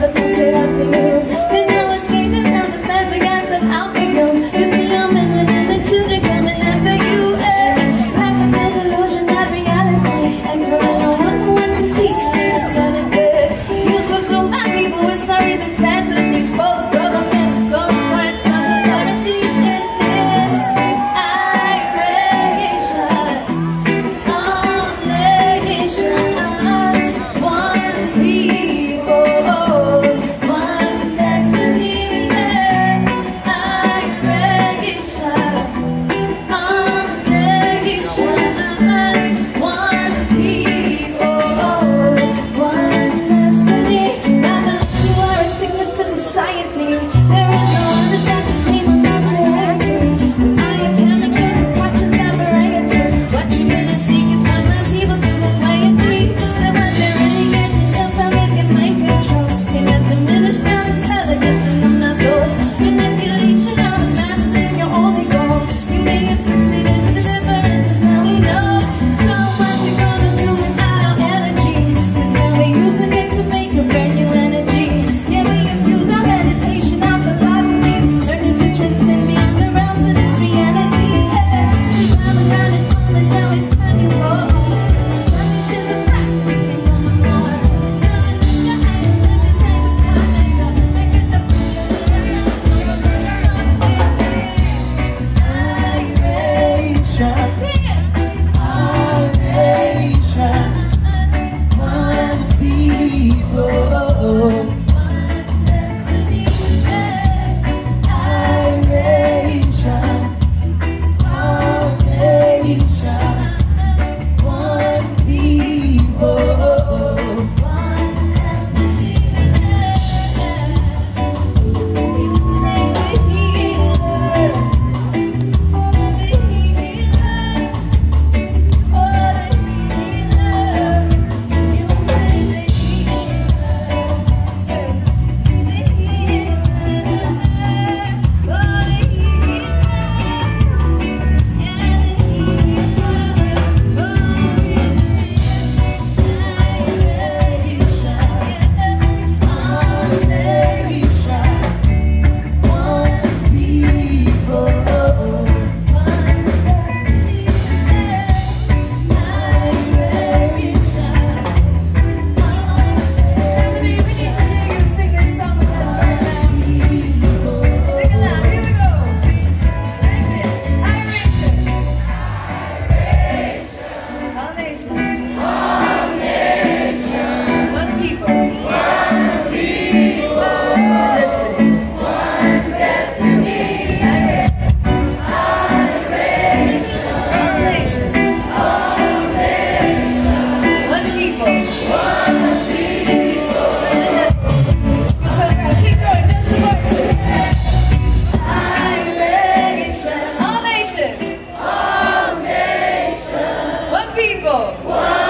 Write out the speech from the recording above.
nothing should up to you. There's no Brasil!